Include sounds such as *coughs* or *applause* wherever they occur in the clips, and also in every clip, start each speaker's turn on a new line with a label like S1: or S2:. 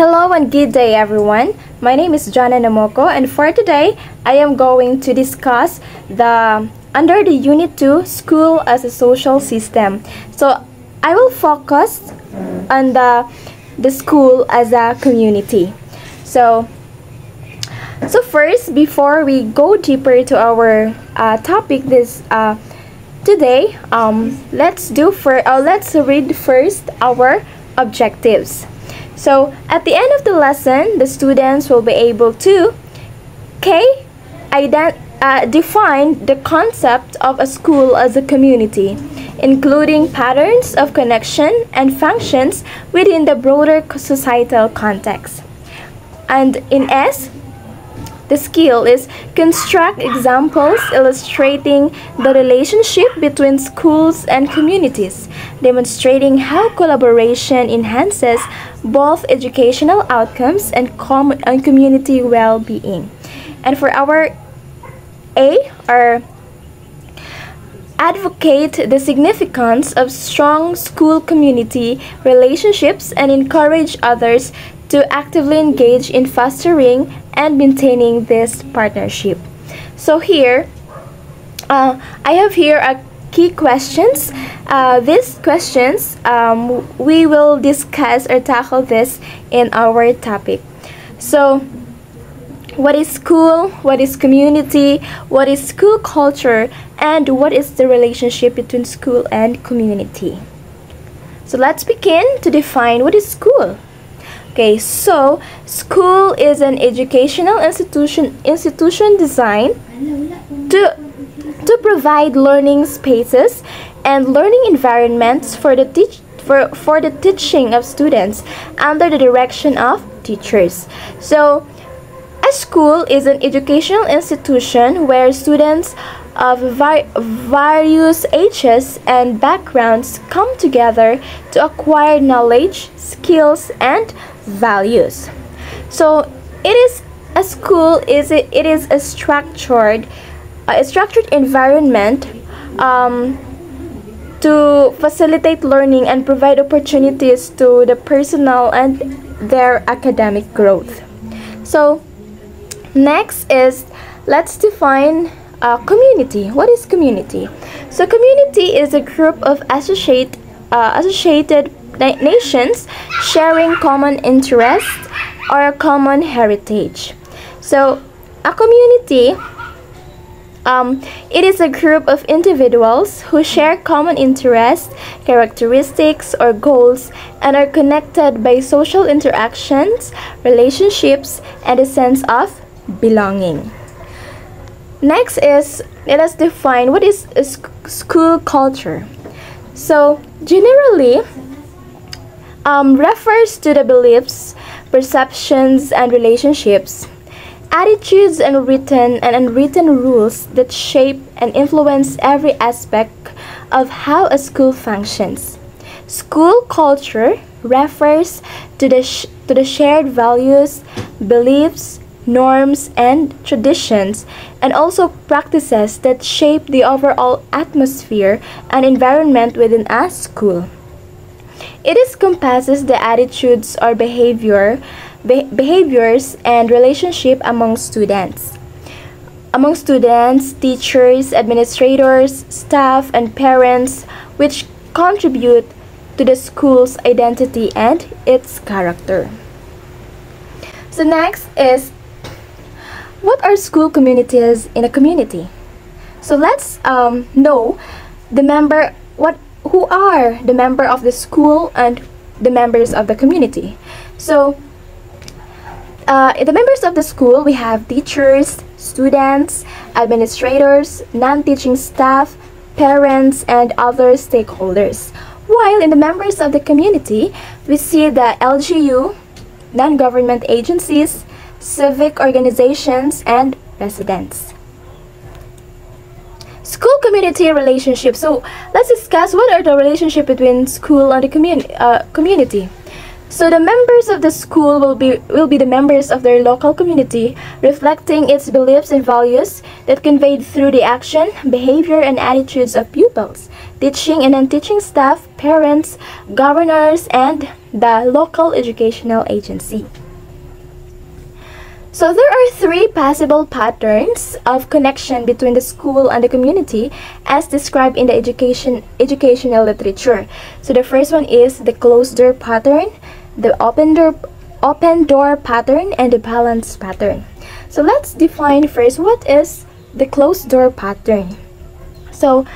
S1: Hello and good day everyone. My name is Jonna Namoco and for today I am going to discuss the under the unit 2 school as a social system. So I will focus on the the school as a community. So so first before we go deeper to our uh, topic this uh, today um, let's do for uh, let's read first our objectives. So at the end of the lesson, the students will be able to K. Ident uh, define the concept of a school as a community, including patterns of connection and functions within the broader societal context. And in S, the skill is construct examples illustrating the relationship between schools and communities, demonstrating how collaboration enhances both educational outcomes and, com and community well-being. And for our A, our advocate the significance of strong school community relationships and encourage others to actively engage in fostering and maintaining this partnership. So here, uh, I have here a key questions. Uh, these questions, um, we will discuss or tackle this in our topic. So, what is school, what is community, what is school culture, and what is the relationship between school and community. So let's begin to define what is school. Okay, so school is an educational institution institution designed to to provide learning spaces and learning environments for the teach for, for the teaching of students under the direction of teachers. So a school is an educational institution where students of various ages and backgrounds come together to acquire knowledge, skills, and values. So it is a school is it, it is a structured a structured environment um, to facilitate learning and provide opportunities to the personal and their academic growth. So Next is let's define a community. What is community? So community is a group of associate, uh, associated nations sharing common interests or a common heritage. So a community um, it is a group of individuals who share common interests, characteristics, or goals and are connected by social interactions, relationships, and a sense of belonging. Next is let us define what is school culture. So generally um, refers to the beliefs, perceptions, and relationships, attitudes, and written and unwritten rules that shape and influence every aspect of how a school functions. School culture refers to the, to the shared values, beliefs, norms, and traditions, and also practices that shape the overall atmosphere and environment within a school. It encompasses the attitudes or behavior, be behaviors and relationship among students. Among students, teachers, administrators, staff, and parents, which contribute to the school's identity and its character. So next is what are school communities in a community? So let's um, know the member what who are the member of the school and the members of the community. So uh, the members of the school we have teachers, students, administrators, non-teaching staff, parents, and other stakeholders. While in the members of the community, we see the LGU, non-government agencies, civic organizations, and residents. School community relationship So let's discuss what are the relationship between school and the uh, community. So the members of the school will be will be the members of their local community, reflecting its beliefs and values that conveyed through the action, behavior, and attitudes of pupils, teaching and non-teaching staff, parents, governors, and the local educational agency. So there are three possible patterns of connection between the school and the community as described in the education educational literature. So the first one is the closed door pattern, the open door open door pattern and the balance pattern. So let's define first what is the closed door pattern. So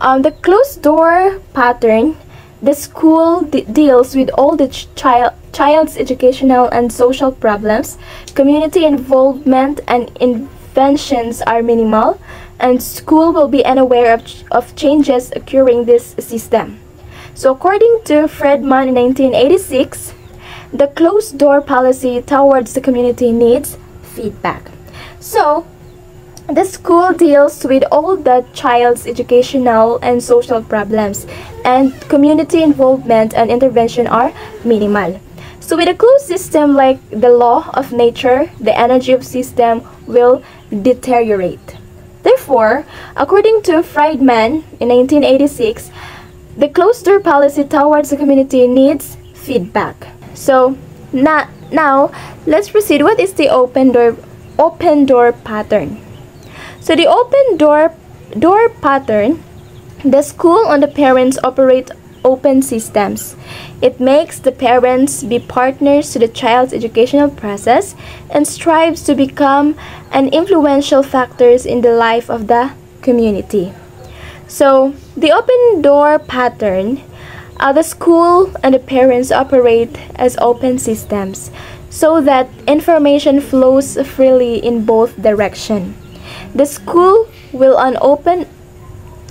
S1: um, the closed door pattern the school de deals with all the ch child child's educational and social problems, community involvement and inventions are minimal, and school will be unaware of, ch of changes occurring this system. So according to Friedman in 1986, the closed door policy towards the community needs feedback. So the school deals with all the child's educational and social problems, and community involvement and intervention are minimal. So with a closed system like the law of nature, the energy of system will deteriorate. Therefore, according to Friedman in 1986, the closed door policy towards the community needs feedback. So now, now let's proceed. What is the open door open door pattern? So the open door door pattern, the school and the parents operate open systems. It makes the parents be partners to the child's educational process and strives to become an influential factors in the life of the community. So, the open door pattern, uh, the school and the parents operate as open systems so that information flows freely in both directions. The school will an open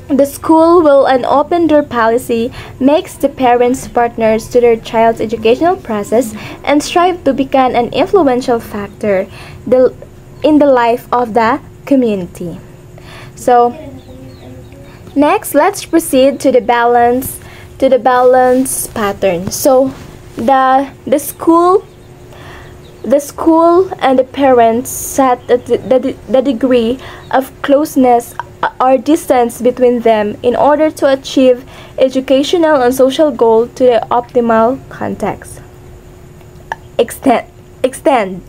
S1: the school will an open door policy makes the parents partners to their child's educational process and strive to become an influential factor the, in the life of the community. So next let's proceed to the balance to the balance pattern. So the the school the school and the parents set the, the, the degree of closeness or distance between them in order to achieve educational and social goal to the optimal context. Extend, extend.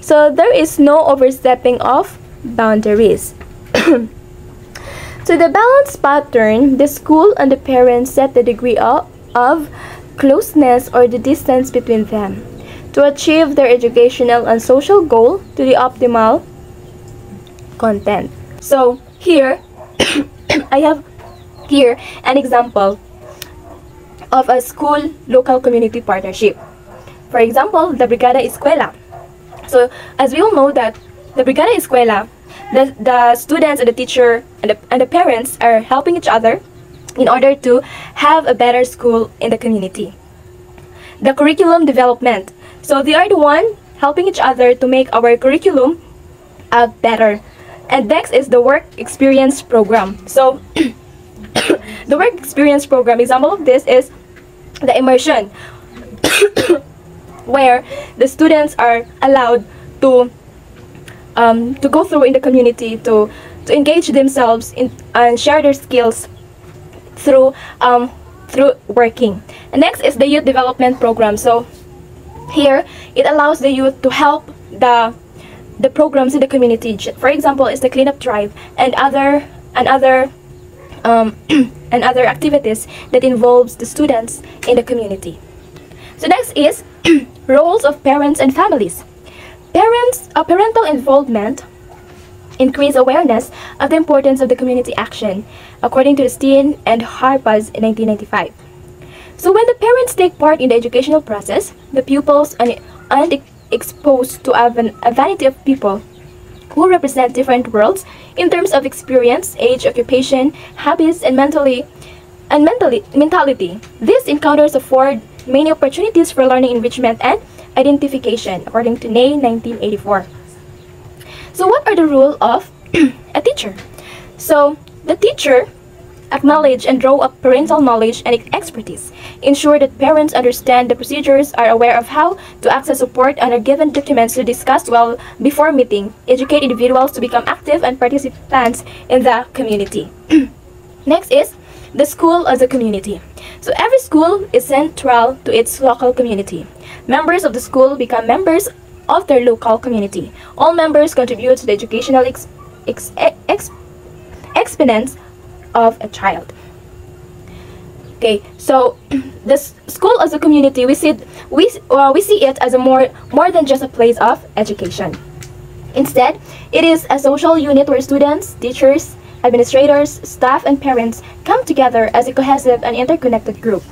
S1: So there is no overstepping of boundaries. *clears throat* so the balance pattern, the school and the parents set the degree of, of closeness or the distance between them to achieve their educational and social goal to the optimal content. So here, *coughs* I have here an example of a school local community partnership. For example, the Brigada Eskwela. So, as we all know that the Brigada Eskwela, the, the students and the teacher and the, and the parents are helping each other in order to have a better school in the community. The curriculum development. So they are the one helping each other to make our curriculum uh, better and next is the work experience program. So *coughs* the work experience program example of this is the immersion *coughs* where the students are allowed to um, to go through in the community to to engage themselves in and share their skills through um, through working. And next is the youth development program. So here it allows the youth to help the the programs in the community. For example, is the cleanup drive and other and other um, *clears throat* and other activities that involves the students in the community. So next is *clears throat* roles of parents and families. Parents, uh, parental involvement increase awareness of the importance of the community action, according to the Steen and Harpaz in 1995. So when the parents take part in the educational process, the pupils and, and exposed to a, variety of people who represent different worlds in terms of experience, age, occupation, habits, and mentally and mentally mentality. These encounters afford many opportunities for learning enrichment and identification, according to Ney 1984. So what are the role of *clears throat* a teacher? So the teacher acknowledge and draw up parental knowledge and expertise. Ensure that parents understand the procedures, are aware of how to access support, and are given documents to discuss well before meeting. Educate individuals to become active and participants in the community. *clears throat* Next is the school as a community. So every school is central to its local community. Members of the school become members of their local community. All members contribute to the educational ex ex ex exponents of a child. Okay, so *clears throat* this school as a community, we see we uh, we see it as a more more than just a place of education. Instead, it is a social unit where students, teachers, administrators, staff, and parents come together as a cohesive and interconnected group.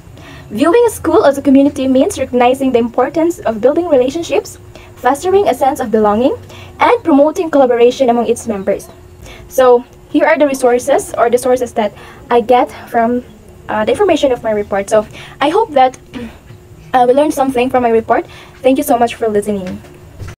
S1: Viewing a school as a community means recognizing the importance of building relationships, fostering a sense of belonging, and promoting collaboration among its members. So, here are the resources or the sources that I get from uh, the information of my report. So, I hope that *clears throat* uh, we learned something from my report. Thank you so much for listening.